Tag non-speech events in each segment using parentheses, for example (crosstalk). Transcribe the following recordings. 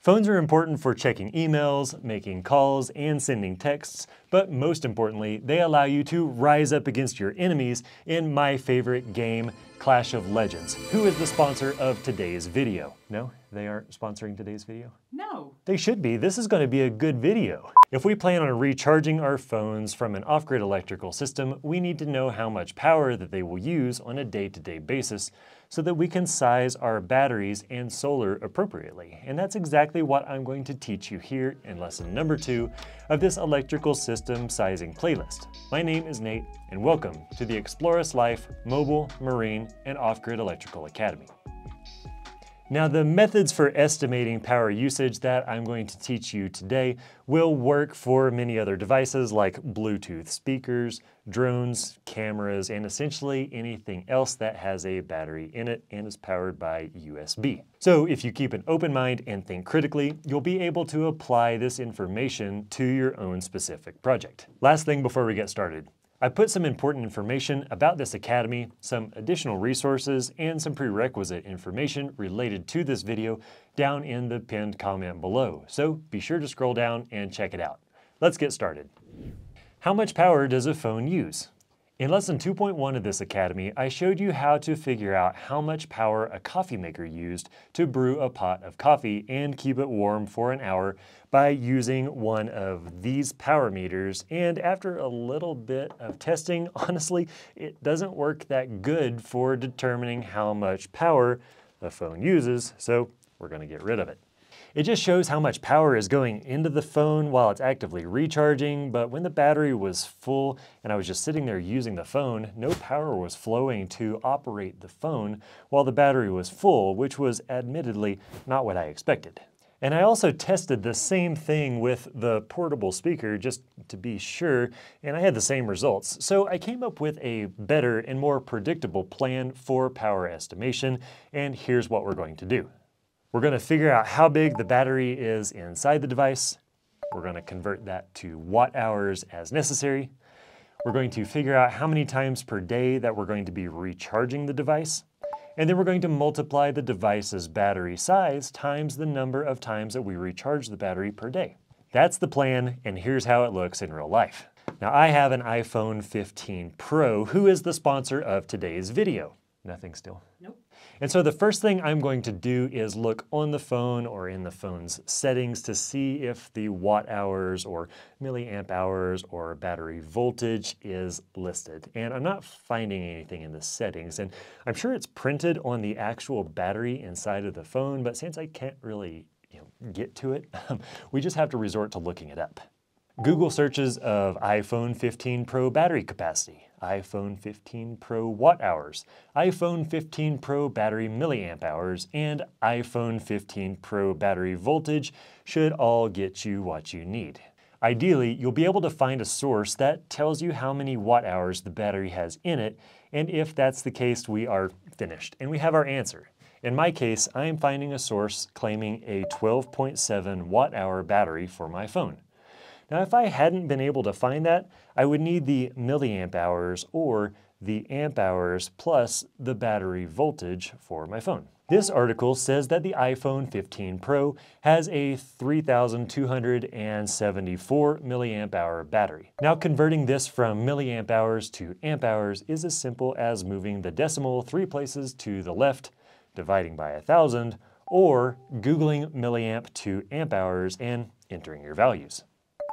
Phones are important for checking emails, making calls, and sending texts, but most importantly, they allow you to rise up against your enemies in my favorite game, Clash of Legends. Who is the sponsor of today's video? No, they aren't sponsoring today's video? No. They should be. This is going to be a good video. If we plan on recharging our phones from an off-grid electrical system, we need to know how much power that they will use on a day-to-day -day basis so that we can size our batteries and solar appropriately. And that's exactly what I'm going to teach you here in lesson number two of this electrical system sizing playlist. My name is Nate, and welcome to the Explorist Life Mobile, Marine, and Off-Grid Electrical Academy. Now the methods for estimating power usage that I'm going to teach you today will work for many other devices like Bluetooth speakers, drones, cameras, and essentially anything else that has a battery in it and is powered by USB. So if you keep an open mind and think critically, you'll be able to apply this information to your own specific project. Last thing before we get started, I put some important information about this academy, some additional resources, and some prerequisite information related to this video down in the pinned comment below, so be sure to scroll down and check it out. Let's get started. How much power does a phone use? In lesson 2.1 of this academy, I showed you how to figure out how much power a coffee maker used to brew a pot of coffee and keep it warm for an hour by using one of these power meters. And after a little bit of testing, (laughs) honestly, it doesn't work that good for determining how much power a phone uses, so we're gonna get rid of it. It just shows how much power is going into the phone while it's actively recharging, but when the battery was full and I was just sitting there using the phone, no power was flowing to operate the phone while the battery was full, which was admittedly not what I expected. And I also tested the same thing with the portable speaker just to be sure, and I had the same results. So I came up with a better and more predictable plan for power estimation, and here's what we're going to do. We're going to figure out how big the battery is inside the device. We're going to convert that to watt hours as necessary. We're going to figure out how many times per day that we're going to be recharging the device. And then we're going to multiply the device's battery size times the number of times that we recharge the battery per day. That's the plan, and here's how it looks in real life. Now I have an iPhone 15 Pro, who is the sponsor of today's video. Nothing still? Nope. And so the first thing I'm going to do is look on the phone or in the phone's settings to see if the watt hours or milliamp hours or battery voltage is listed. And I'm not finding anything in the settings. And I'm sure it's printed on the actual battery inside of the phone, but since I can't really you know, get to it, (laughs) we just have to resort to looking it up. Google searches of iPhone 15 Pro battery capacity, iPhone 15 Pro watt hours, iPhone 15 Pro battery milliamp hours, and iPhone 15 Pro battery voltage should all get you what you need. Ideally, you'll be able to find a source that tells you how many watt hours the battery has in it, and if that's the case, we are finished, and we have our answer. In my case, I am finding a source claiming a 12.7 watt hour battery for my phone. Now, if I hadn't been able to find that, I would need the milliamp hours or the amp hours plus the battery voltage for my phone. This article says that the iPhone 15 Pro has a 3274 milliamp hour battery. Now converting this from milliamp hours to amp hours is as simple as moving the decimal three places to the left, dividing by a thousand, or Googling milliamp to amp hours and entering your values.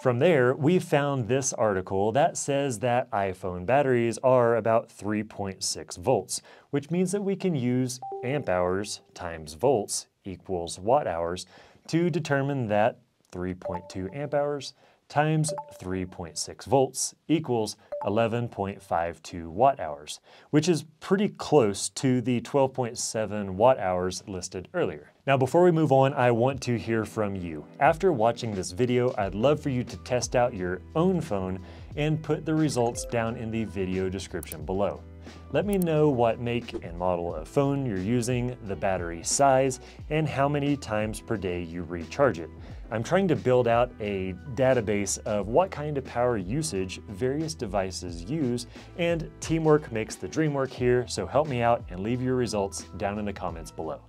From there, we found this article that says that iPhone batteries are about 3.6 volts, which means that we can use amp hours times volts equals watt hours to determine that 3.2 amp hours times 3.6 volts equals 11.52 watt hours, which is pretty close to the 12.7 watt hours listed earlier. Now before we move on, I want to hear from you. After watching this video, I'd love for you to test out your own phone and put the results down in the video description below. Let me know what make and model of phone you're using, the battery size, and how many times per day you recharge it. I'm trying to build out a database of what kind of power usage various devices use, and teamwork makes the dream work here, so help me out and leave your results down in the comments below.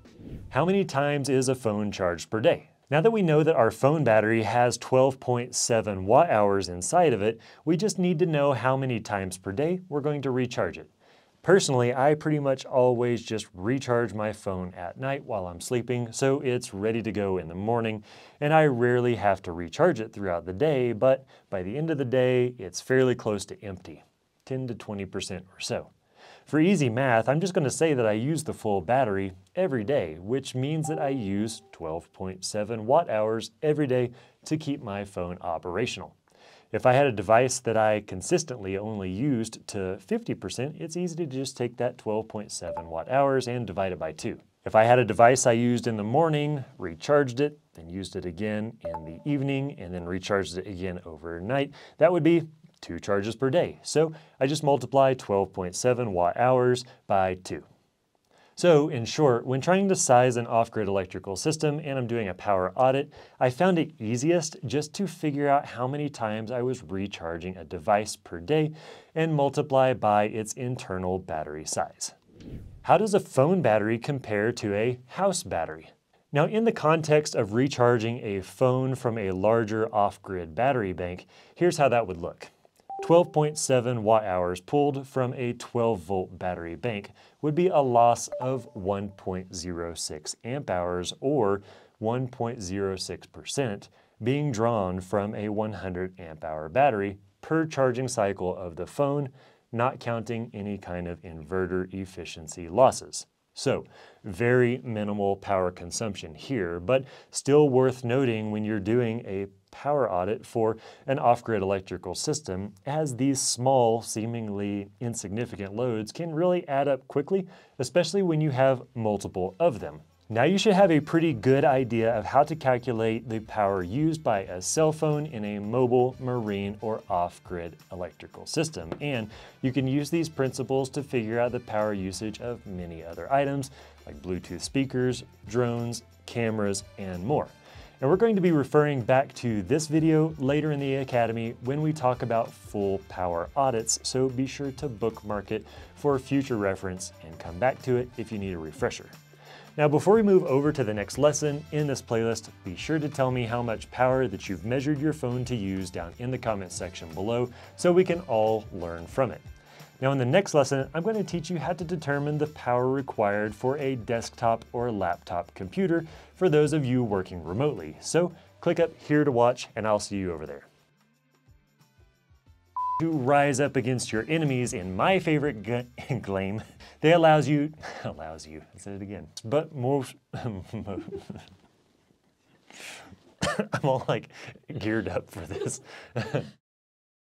How many times is a phone charged per day? Now that we know that our phone battery has 12.7 watt hours inside of it, we just need to know how many times per day we're going to recharge it. Personally, I pretty much always just recharge my phone at night while I'm sleeping, so it's ready to go in the morning, and I rarely have to recharge it throughout the day, but by the end of the day, it's fairly close to empty, 10 to 20% or so. For easy math, I'm just going to say that I use the full battery every day, which means that I use 12.7 watt hours every day to keep my phone operational. If I had a device that I consistently only used to 50%, it's easy to just take that 12.7 watt hours and divide it by 2. If I had a device I used in the morning, recharged it, then used it again in the evening, and then recharged it again overnight, that would be two charges per day. So I just multiply 12.7 watt hours by 2. So in short, when trying to size an off-grid electrical system and I'm doing a power audit, I found it easiest just to figure out how many times I was recharging a device per day and multiply by its internal battery size. How does a phone battery compare to a house battery? Now in the context of recharging a phone from a larger off-grid battery bank, here's how that would look. 12.7 watt hours pulled from a 12 volt battery bank would be a loss of 1.06 amp hours or 1.06% being drawn from a 100 amp hour battery per charging cycle of the phone, not counting any kind of inverter efficiency losses. So, very minimal power consumption here, but still worth noting when you're doing a power audit for an off-grid electrical system as these small, seemingly insignificant loads can really add up quickly, especially when you have multiple of them. Now you should have a pretty good idea of how to calculate the power used by a cell phone in a mobile, marine, or off-grid electrical system. And you can use these principles to figure out the power usage of many other items like Bluetooth speakers, drones, cameras, and more. And we're going to be referring back to this video later in the Academy when we talk about full power audits, so be sure to bookmark it for future reference and come back to it if you need a refresher. Now before we move over to the next lesson in this playlist, be sure to tell me how much power that you've measured your phone to use down in the comment section below so we can all learn from it. Now in the next lesson, I'm going to teach you how to determine the power required for a desktop or laptop computer for those of you working remotely. So click up here to watch and I'll see you over there. To rise up against your enemies in my favorite (laughs) game, they allows you, (laughs) allows you, I said it again, but most, (laughs) I'm all like geared up for this.